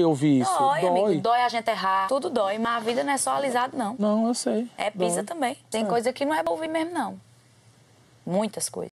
Eu ouvi isso. Dói, dói. amigo. Dói a gente errar. Tudo dói, mas a vida não é só alisado, não. Não, eu sei. É pisa Dói. também. Tem É. coisa que não é bom ouvir mesmo, não. Muitas coisas.